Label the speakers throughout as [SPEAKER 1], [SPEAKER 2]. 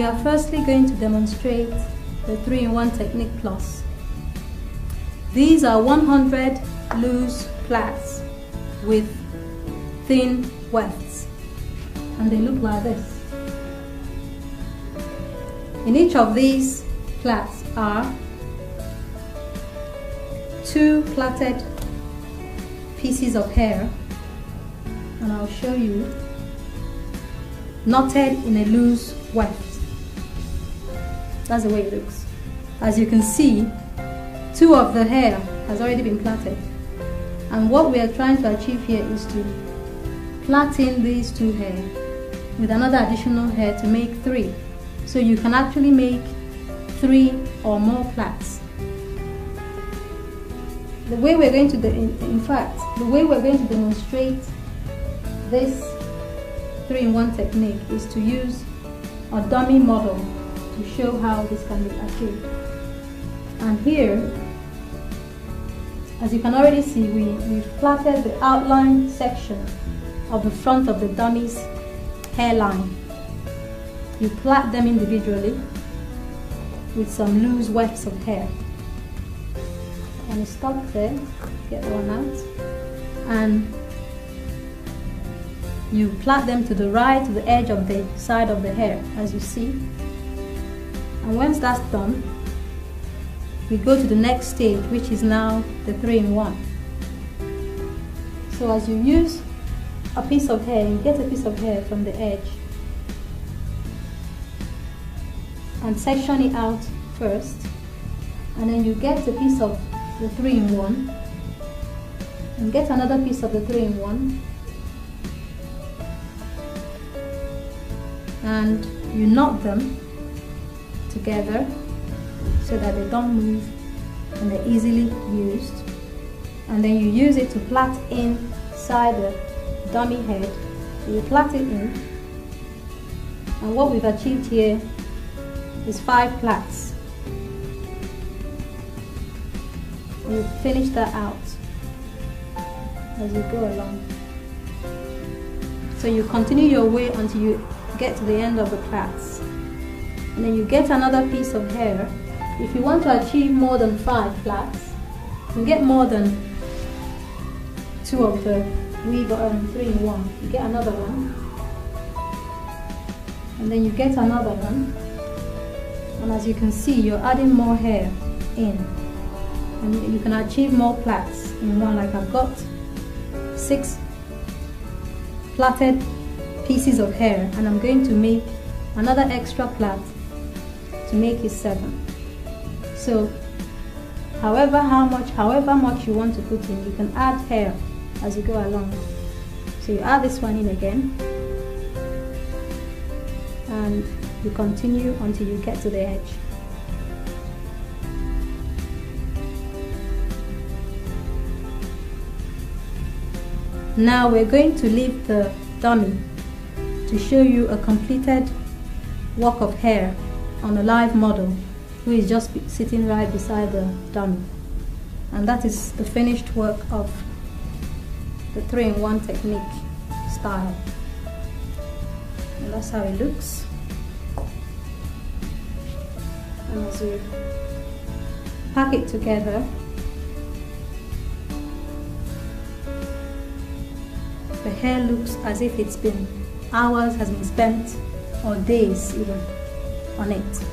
[SPEAKER 1] we are firstly going to demonstrate the 3-in-1 Technique Plus. These are 100 loose plaits with thin wefts and they look like this. In each of these plaits are two plaited pieces of hair and I'll show you knotted in a loose weft. That's the way it looks. As you can see, two of the hair has already been plaited. And what we are trying to achieve here is to plait in these two hair with another additional hair to make three. So you can actually make three or more plaits. The way we're going to, in, in fact, the way we're going to demonstrate this three-in-one technique is to use a dummy model to show how this can be achieved. And here, as you can already see, we, we've plaited the outline section of the front of the dummy's hairline. You plait them individually with some loose wefts of hair. And you stop there, get one out. And you plait them to the right to the edge of the side of the hair as you see and once that's done we go to the next stage which is now the three-in-one. So as you use a piece of hair you get a piece of hair from the edge and section it out first and then you get a piece of the three-in-one and get another piece of the three-in-one and you knot them together so that they don't move and they're easily used. And then you use it to plait inside the dummy head. So you plait it in. And what we've achieved here is five plaits you finish that out as you go along. So you continue your way until you get to the end of the plaits. And then you get another piece of hair. If you want to achieve more than five plaits, you get more than two of the weave um, three in one. You get another one. And then you get another one. And as you can see, you're adding more hair in. And you can achieve more plaits in one. Like I've got six plaited pieces of hair and I'm going to make another extra plait to make it seven. So however how much however much you want to put in you can add hair as you go along. So you add this one in again. And you continue until you get to the edge. Now we're going to leave the dummy to show you a completed work of hair on a live model who is just sitting right beside the dummy. And that is the finished work of the three-in-one technique style. And that's how it looks. And as you pack it together, the hair looks as if it's been hours has been spent or days even on it.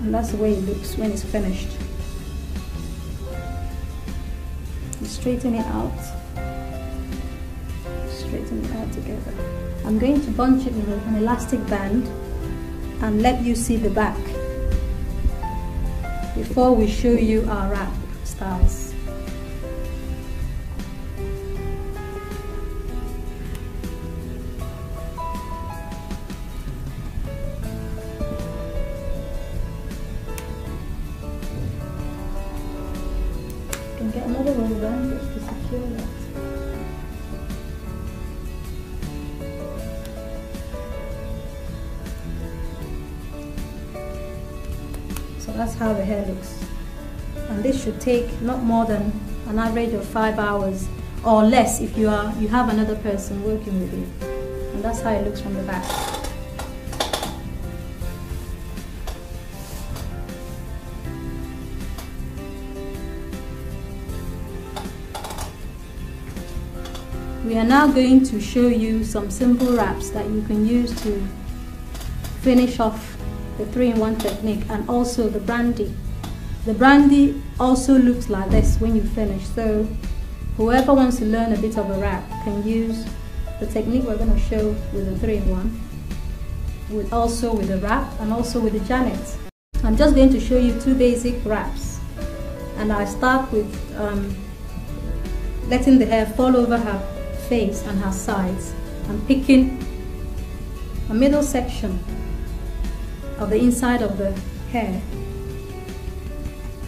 [SPEAKER 1] And that's the way it looks when it's finished. You straighten it out. Straighten it out together. I'm going to bunch it with an elastic band and let you see the back before we show you our wrap styles. How the hair looks. And this should take not more than an average of 5 hours or less if you are you have another person working with you and that's how it looks from the back we are now going to show you some simple wraps that you can use to finish off the three-in-one technique and also the brandy. The brandy also looks like this when you finish. So Whoever wants to learn a bit of a wrap can use the technique we're going to show with the 3-in-1, with also with the wrap and also with the Janet. I'm just going to show you two basic wraps and I start with um, letting the hair fall over her face and her sides and picking a middle section of the inside of the hair.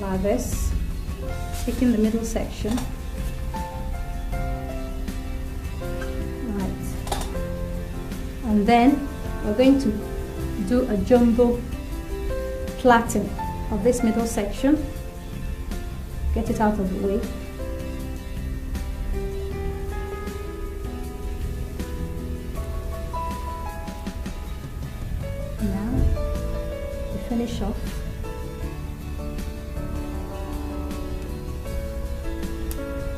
[SPEAKER 1] Like this, picking the middle section. Right. and then we're going to do a jumbo plaiting of this middle section. Get it out of the way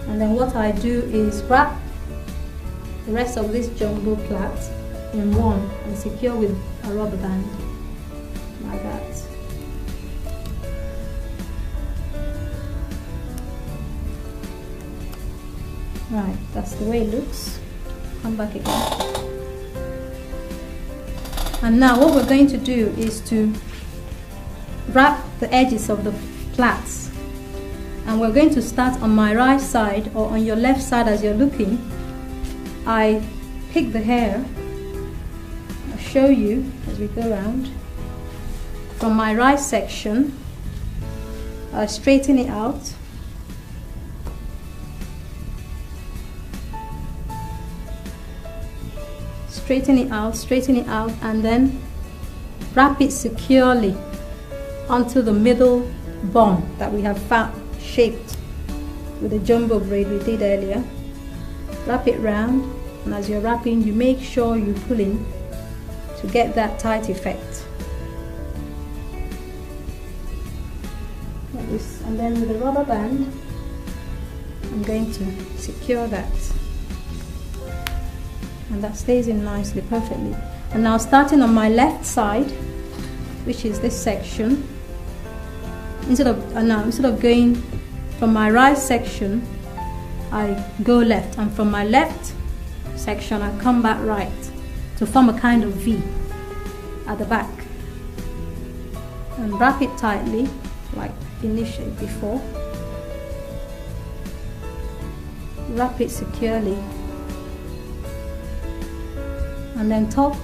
[SPEAKER 1] and then what I do is wrap the rest of this jumbo plait in one and secure with a rubber band like that. Right, that's the way it looks. Come back again. And now what we're going to do is to wrap the edges of the plaits. And we're going to start on my right side or on your left side as you're looking. I pick the hair I'll show you as we go around. From my right section, I straighten it out. Straighten it out, straighten it out, and then wrap it securely onto the middle bun that we have shaped with the jumbo braid we did earlier. Wrap it round, and as you're wrapping, you make sure you pull in to get that tight effect. And then with the rubber band, I'm going to secure that. And that stays in nicely, perfectly. And now starting on my left side, which is this section, instead of uh, now instead of going from my right section, I go left, and from my left section, I come back right to form a kind of V at the back. And wrap it tightly like initially before. Wrap it securely. And then tuck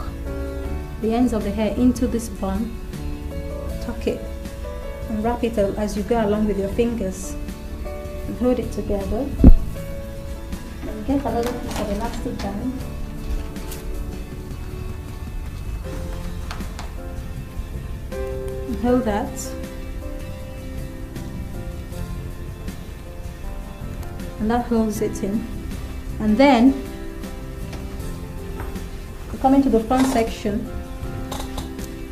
[SPEAKER 1] the ends of the hair into this bun. Tuck it and wrap it as you go along with your fingers. And hold it together. And get a little piece of elastic band. Hold that. And that holds it in. And then coming to the front section.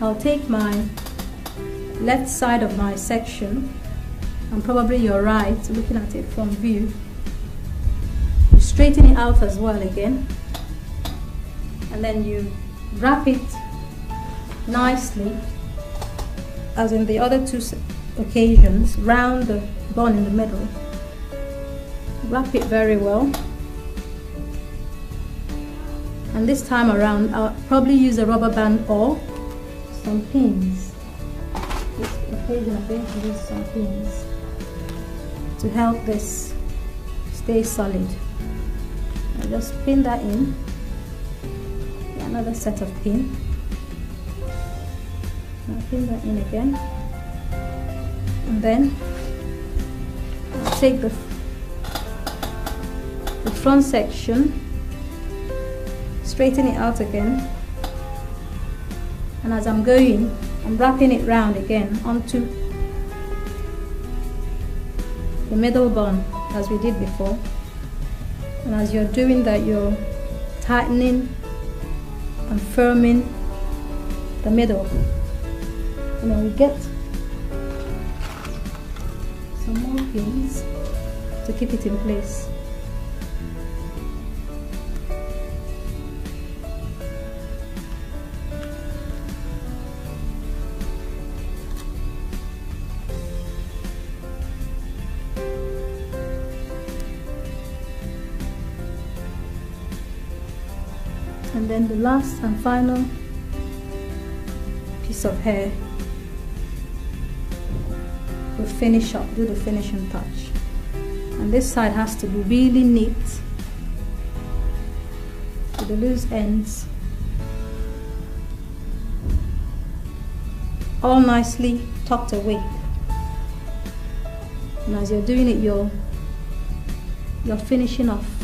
[SPEAKER 1] I'll take my left side of my section and probably your right looking at it from view you straighten it out as well again and then you wrap it nicely as in the other two occasions, round the bun in the middle. Wrap it very well. And this time around, I'll probably use a rubber band or some pins. Going to use some pins to help this stay solid. I just pin that in. Another set of pin fill that in again and then take the, the front section straighten it out again and as I'm going I'm wrapping it round again onto the middle bun as we did before. And as you're doing that you're tightening and firming the middle. And then we get some more pins to keep it in place and then the last and final piece of hair will finish up do the finishing touch. And this side has to be really neat with the loose ends. All nicely tucked away. And as you're doing it you're you're finishing off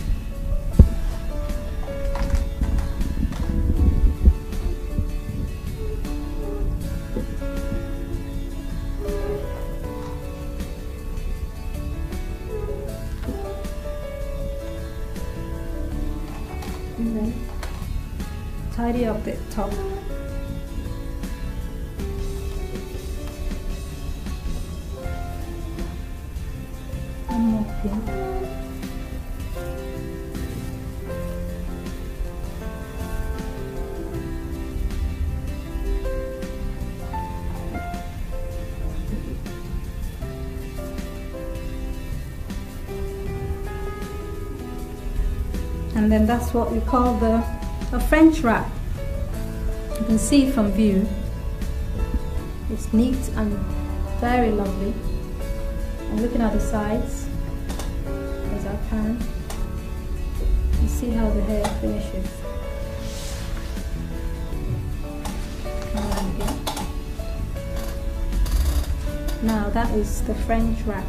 [SPEAKER 1] Mm-hmm. tidy up the top and then that's what we call the a French wrap. You can see from view. It's neat and very lovely. And looking at the sides, as I can, you see how the hair finishes. Now that is the French wrap.